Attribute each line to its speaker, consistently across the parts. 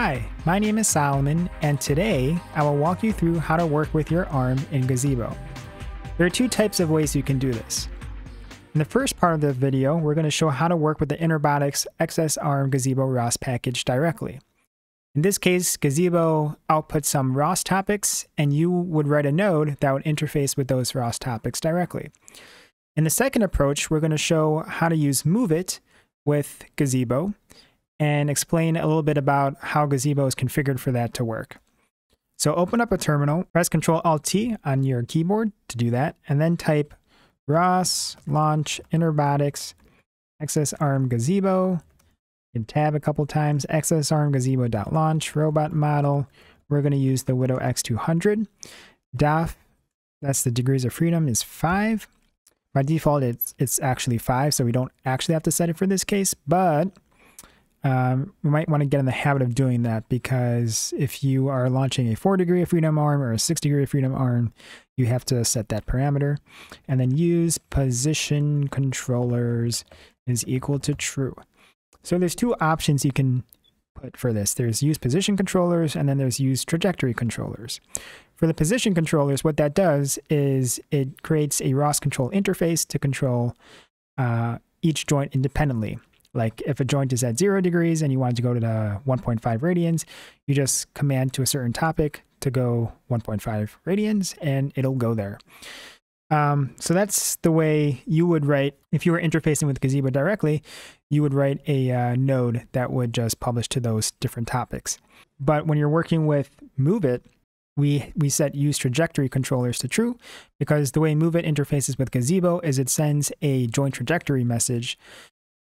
Speaker 1: Hi, my name is Solomon, and today I will walk you through how to work with your arm in Gazebo. There are two types of ways you can do this. In the first part of the video, we're going to show how to work with the Interbotix XS Arm Gazebo ROS package directly. In this case, Gazebo outputs some ROS topics, and you would write a node that would interface with those ROS topics directly. In the second approach, we're going to show how to use MoveIt with Gazebo and explain a little bit about how Gazebo is configured for that to work. So open up a terminal, press Ctrl Alt T on your keyboard to do that, and then type ROS launch Interbotix XS Arm Gazebo. You can tab a couple times, XS Arm Gazebo.launch robot model. We're going to use the Widow X200. DOF, that's the degrees of freedom, is 5. By default, it's, it's actually 5, so we don't actually have to set it for this case, but um, we might want to get in the habit of doing that because if you are launching a 4 degree of freedom arm or a 6 degree of freedom arm, you have to set that parameter. And then use position controllers is equal to true. So there's two options you can put for this. There's use position controllers and then there's use trajectory controllers. For the position controllers, what that does is it creates a ROS control interface to control uh, each joint independently. Like if a joint is at zero degrees and you want to go to the 1.5 radians, you just command to a certain topic to go 1.5 radians and it'll go there. Um, so that's the way you would write, if you were interfacing with Gazebo directly, you would write a uh, node that would just publish to those different topics. But when you're working with MoveIt, we, we set use trajectory controllers to true because the way MoveIt interfaces with Gazebo is it sends a joint trajectory message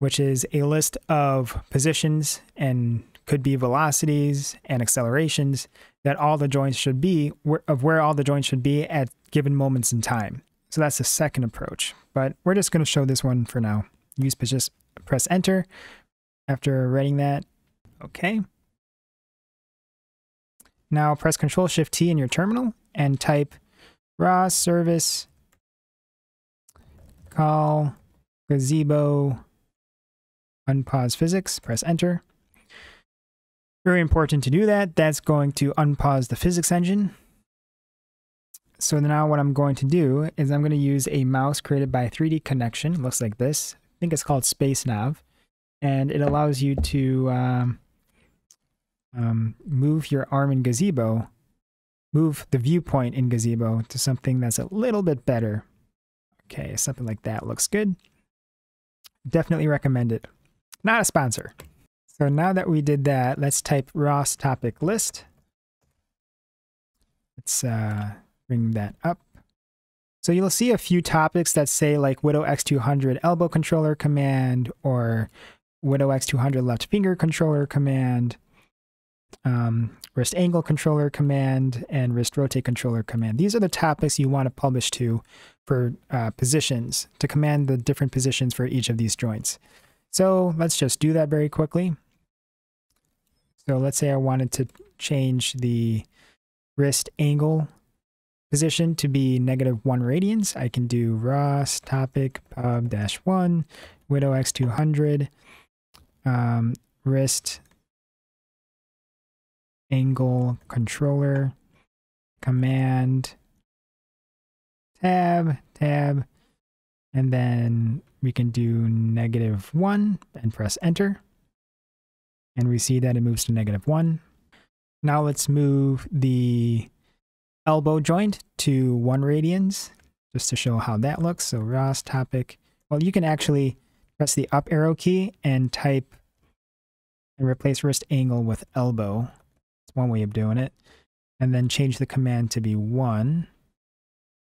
Speaker 1: which is a list of positions and could be velocities and accelerations that all the joints should be, of where all the joints should be at given moments in time. So that's the second approach, but we're just going to show this one for now. Use just press enter after writing that. Okay. Now press Control Shift T in your terminal and type ROS service call gazebo unpause physics, press enter. Very important to do that. That's going to unpause the physics engine. So now what I'm going to do is I'm going to use a mouse created by 3Dconnexion. It looks like this. I think it's called Space Nav. And it allows you to um, um, move your arm in Gazebo, move the viewpoint in Gazebo to something that's a little bit better. Okay, something like that looks good. Definitely recommend it. Not a sponsor. So now that we did that, let's type ROS topic list. Let's uh, bring that up. So you'll see a few topics that say like Widow X200 elbow controller command or Widow X200 left finger controller command, um, wrist angle controller command, and wrist rotate controller command. These are the topics you want to publish to for uh, positions, to command the different positions for each of these joints. So let's just do that very quickly. So let's say I wanted to change the wrist angle position to be negative one radians. I can do ROS topic pub dash one widow x200 um, wrist angle controller command tab tab and then we can do negative 1 and press enter. And we see that it moves to negative 1. Now let's move the elbow joint to 1 radians just to show how that looks. So ROS topic. Well, you can actually press the up arrow key and type and replace wrist angle with elbow. It's one way of doing it. And then change the command to be 1.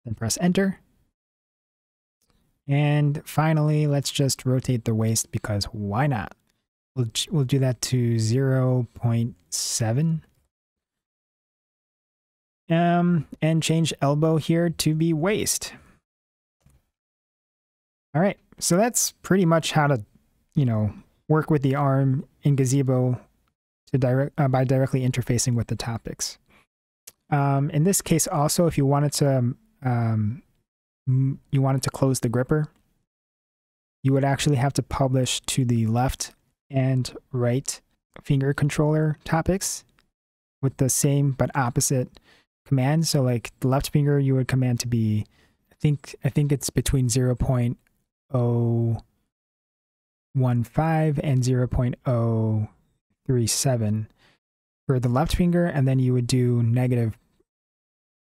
Speaker 1: Then press enter. And finally, let's just rotate the waist because why not? We'll, we'll do that to 0 0.7. Um, and change elbow here to be waist. All right, so that's pretty much how to, you know, work with the arm in Gazebo to direct uh, by directly interfacing with the topics. Um, in this case, also, if you wanted to um, you wanted to close the gripper, you would actually have to publish to the left and right finger controller topics with the same but opposite commands. So like the left finger you would command to be I think I think it's between 0 0.015 and 0 0.037 for the left finger and then you would do negative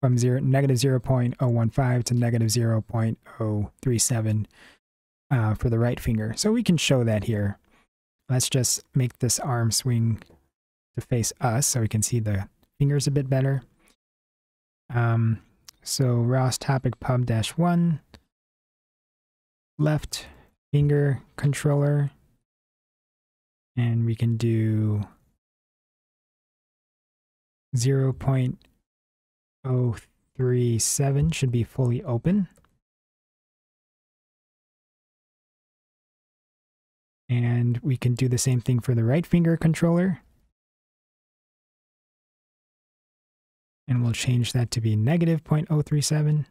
Speaker 1: from zero, negative 0.015 to negative 0.037 uh, for the right finger. So we can show that here. Let's just make this arm swing to face us so we can see the fingers a bit better. Um, so ROS topic pub dash one, left finger controller, and we can do 0 0.037 should be fully open. And we can do the same thing for the right finger controller. And we'll change that to be negative 0.037.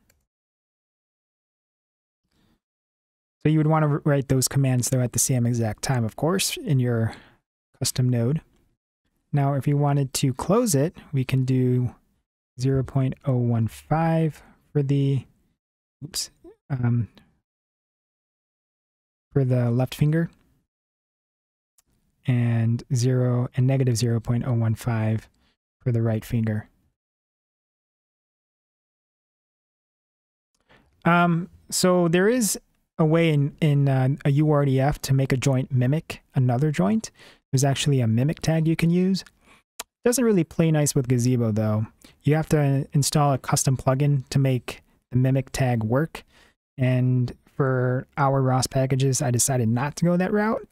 Speaker 1: So you would want to write those commands though at the same exact time, of course, in your custom node. Now, if you wanted to close it, we can do 0.015 for the, oops, um, for the left finger and 0 and negative 0.015 for the right finger. Um, so there is a way in, in uh, a URDF to make a joint mimic another joint. There's actually a mimic tag you can use. Doesn't really play nice with Gazebo though. You have to install a custom plugin to make the mimic tag work. And for our ROS packages, I decided not to go that route.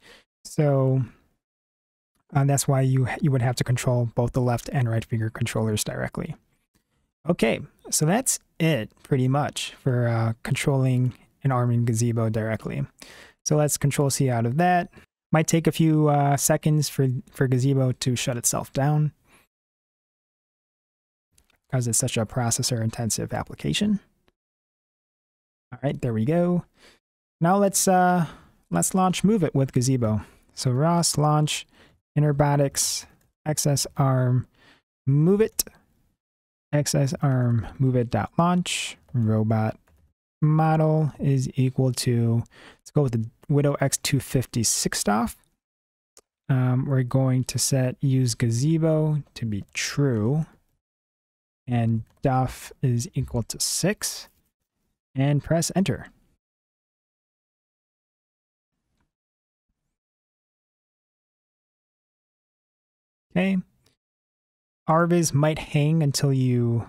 Speaker 1: So uh, that's why you you would have to control both the left and right finger controllers directly. Okay, so that's it pretty much for uh, controlling an arm in Gazebo directly. So let's control C out of that. Might take a few uh, seconds for, for Gazebo to shut itself down because it's such a processor intensive application. All right, there we go. Now let's uh, let's launch MoveIt with Gazebo. So ROS launch Interbotix XS arm move it XS arm move it dot launch robot model is equal to let's go with the Widow X250 off. Um, we're going to set use gazebo to be true and DOF is equal to 6 and press enter. Okay. RViz might hang until you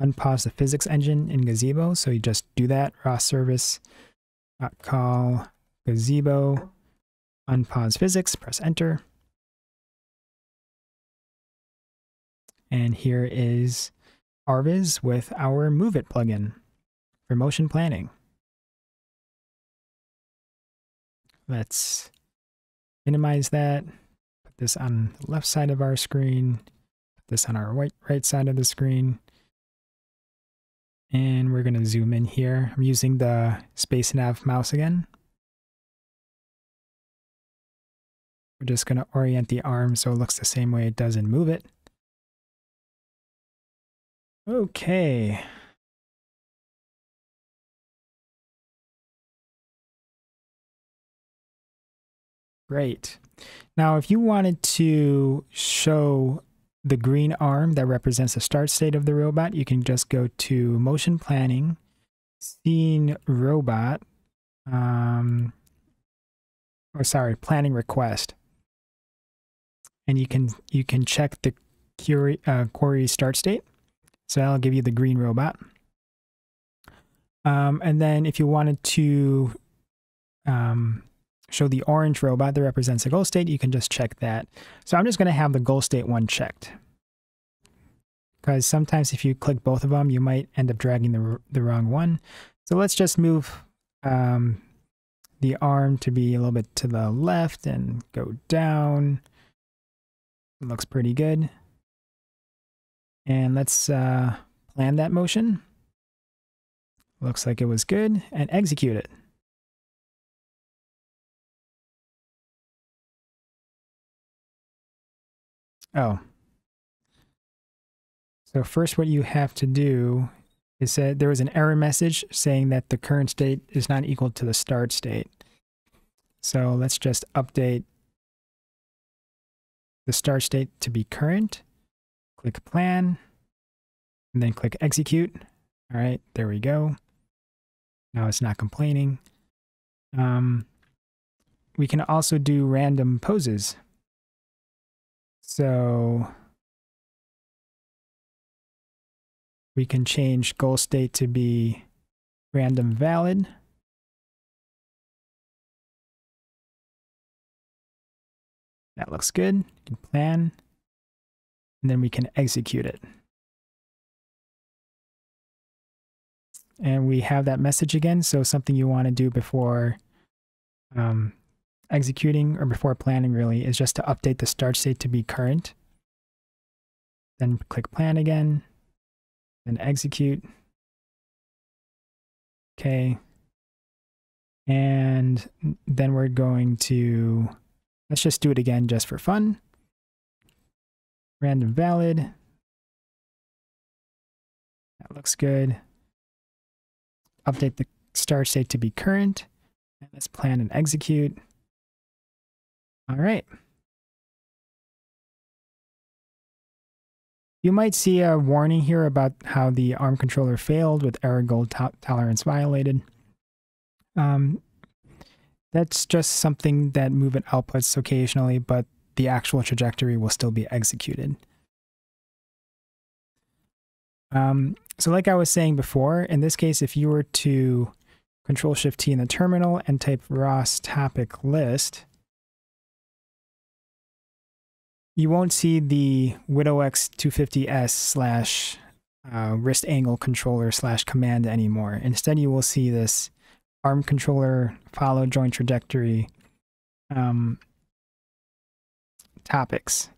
Speaker 1: unpause the physics engine in Gazebo. So you just do that, ROS service call Gazebo, unpause physics, press enter. And here is RViz with our MoveIt plugin for motion planning. Let's minimize that, put this on the left side of our screen, put this on our right, right side of the screen. And we're going to zoom in here. I'm using the Space Nav mouse again. We're just going to orient the arm so it looks the same way it does in MoveIt. Okay. Great. Now, if you wanted to show the green arm that represents the start state of the robot, you can just go to motion planning, scene robot, um, or sorry, planning request. And you can you can check the query, uh, query start state. So that'll give you the green robot. Um, and then if you wanted to um, show the orange robot that represents the goal state, you can just check that. So I'm just going to have the goal state one checked. Because sometimes if you click both of them, you might end up dragging the, the wrong one. So let's just move um, the arm to be a little bit to the left and go down. Looks pretty good. And let's uh, plan that motion. Looks like it was good and execute it. Oh. So first what you have to do is that there was an error message saying that the current state is not equal to the start state. So let's just update the start state to be current. Click plan and then click execute. All right, there we go. Now it's not complaining. Um, we can also do random poses. So we can change goal state to be random valid. That looks good. You can plan, and then we can execute it. And we have that message again. So something you want to do before um, executing or before planning really is just to update the start state to be current. Then click plan again, then execute. Okay. And then we're going to, let's just do it again just for fun. Random valid. That looks good. Update the start state to be current. And let's plan and execute. All right. You might see a warning here about how the ARM controller failed with error goal to tolerance violated. Um, that's just something that MoveIt outputs occasionally, but the actual trajectory will still be executed. Um, so like I was saying before, in this case, if you were to Control Shift T in the terminal and type ROS topic list, you won't see the WidowX 250S slash uh, wrist angle controller slash command anymore. Instead, you will see this ARM controller follow joint trajectory um, topics.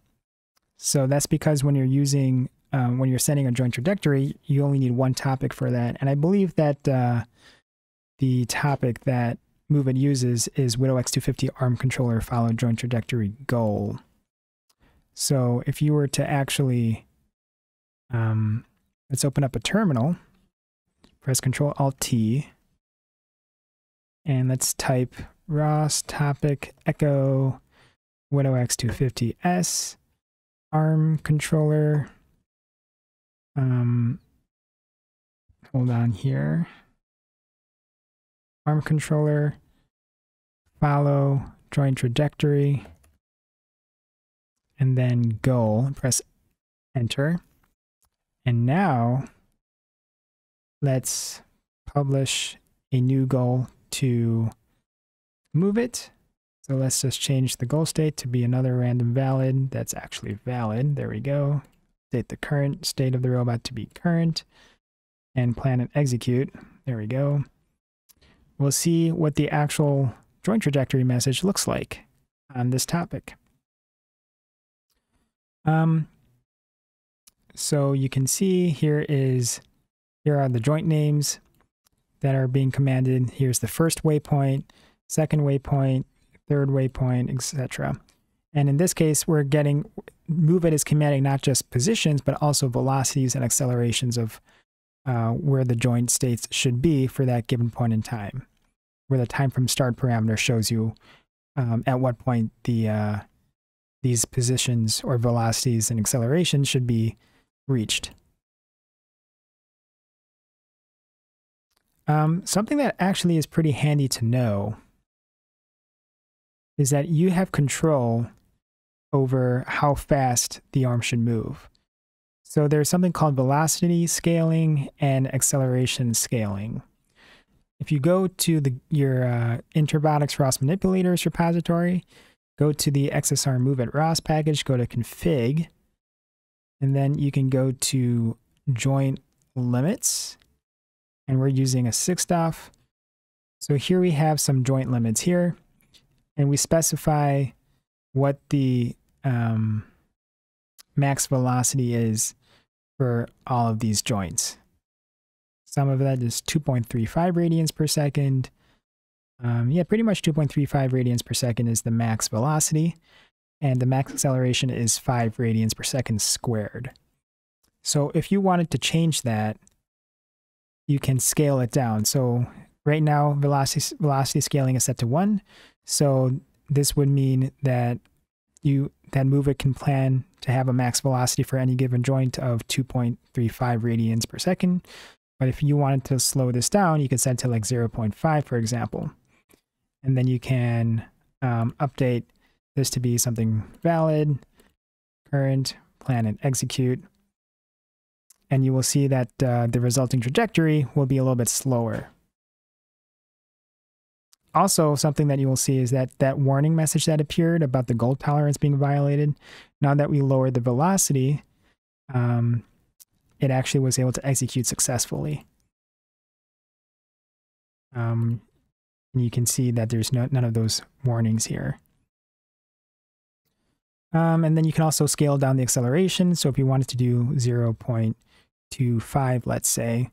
Speaker 1: So that's because when you're using, um, when you're sending a joint trajectory, you only need one topic for that. And I believe that uh, the topic that MoveIt uses is Widow X250 ARM controller follow joint trajectory goal. So if you were to actually, um, let's open up a terminal, press Control Alt T, and let's type ROS topic echo WidowX250S ARM controller. Um, hold on here. ARM controller, follow joint trajectory and then goal, press enter. And now let's publish a new goal to MoveIt. So let's just change the goal state to be another random valid that's actually valid. There we go. State the current state of the robot to be current and plan and execute. There we go. We'll see what the actual joint trajectory message looks like on this topic. Um, so you can see here is, here are the joint names that are being commanded. Here's the first waypoint, second waypoint, third waypoint, etc. And in this case, we're getting, MoveIt is commanding not just positions, but also velocities and accelerations of uh, where the joint states should be for that given point in time, where the time from start parameter shows you um, at what point the uh, these positions or velocities and accelerations should be reached. Um, something that actually is pretty handy to know is that you have control over how fast the arm should move. So there's something called velocity scaling and acceleration scaling. If you go to the, your uh, Interbotix ROS manipulators repository, go to the XS Arm MoveIt ROS package, go to config, and then you can go to joint limits, and we're using a 6DoF. So here we have some joint limits here, and we specify what the um, max velocity is for all of these joints. Some of that is 2.35 radians per second, um, yeah, pretty much 2.35 radians per second is the max velocity. and the max acceleration is 5 radians per second squared. So if you wanted to change that, you can scale it down. So right now, velocity, velocity scaling is set to 1. So this would mean that you that MoveIt can plan to have a max velocity for any given joint of 2.35 radians per second. But if you wanted to slow this down, you could set to like 0.5, for example. And then you can um, update this to be something valid, current, plan and execute. And you will see that uh, the resulting trajectory will be a little bit slower. Also, something that you will see is that that warning message that appeared about the goal tolerance being violated, now that we lowered the velocity, um, it actually was able to execute successfully. Um, and you can see that there's no, none of those warnings here. Um, and then you can also scale down the acceleration. So if you wanted to do 0.25, let's say,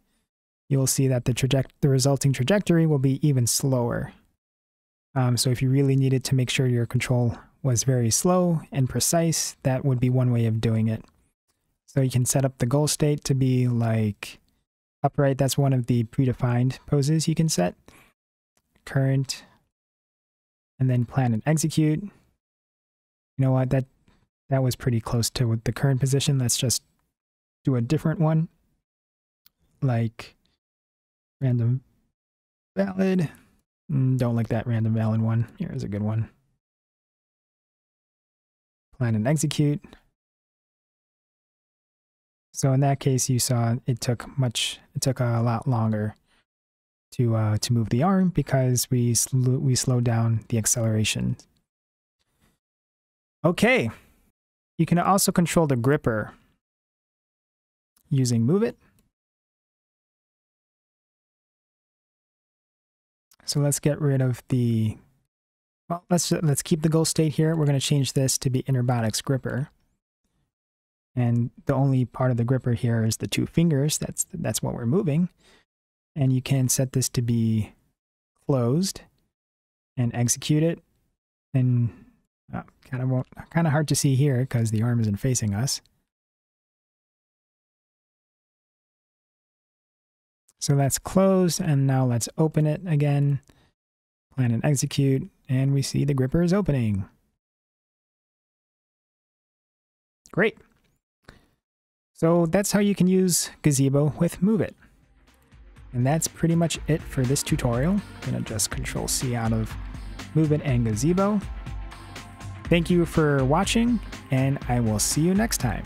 Speaker 1: you'll see that the, the resulting trajectory will be even slower. Um, so if you really needed to make sure your control was very slow and precise, that would be one way of doing it. So you can set up the goal state to be like upright. That's one of the predefined poses you can set. Current, and then plan and execute. You know what? That that was pretty close to the current position. Let's just do a different one, like random valid. Mm, don't like that random valid one. Here's a good one. Plan and execute. So in that case, you saw it took much, it took a lot longer to uh, to move the arm because we sl we slowed down the acceleration. Okay, you can also control the gripper using MoveIt. So let's get rid of the, well, let's, let's keep the goal state here. We're going to change this to be Interbotix gripper. And the only part of the gripper here is the two fingers. That's, that's what we're moving. And you can set this to be closed and execute it. And uh, kind of won't, kind of hard to see here because the arm isn't facing us. So that's closed, and now let's open it again, plan and execute, and we see the gripper is opening. Great. So that's how you can use Gazebo with MoveIt. And that's pretty much it for this tutorial. I'm gonna just Control C out of MoveIt and Gazebo. Thank you for watching, and I will see you next time.